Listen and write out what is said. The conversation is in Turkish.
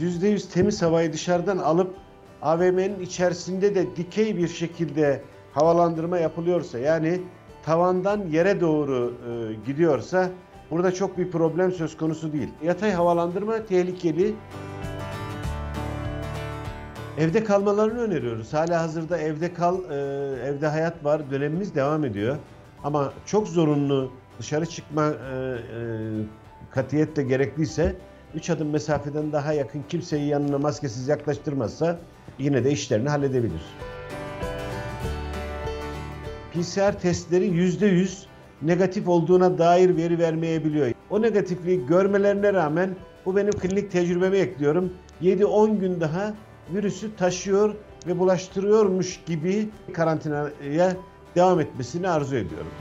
%100 temiz havayı dışarıdan alıp AVM'nin içerisinde de dikey bir şekilde havalandırma yapılıyorsa yani tavandan yere doğru e, gidiyorsa burada çok bir problem söz konusu değil. Yatay havalandırma tehlikeli. Evde kalmalarını öneriyoruz. Hala hazırda evde kal, e, evde hayat var dönemimiz devam ediyor. Ama çok zorunlu dışarı çıkma e, e, katiyetle gerekliyse 3 adım mesafeden daha yakın kimseyi yanına maskesiz yaklaştırmazsa yine de işlerini halledebilir. PCR testleri %100 negatif olduğuna dair veri vermeyebiliyor. O negatifliği görmelerine rağmen bu benim klinik tecrübeme ekliyorum. 7-10 gün daha virüsü taşıyor ve bulaştırıyormuş gibi karantinaya devam etmesini arzu ediyorum.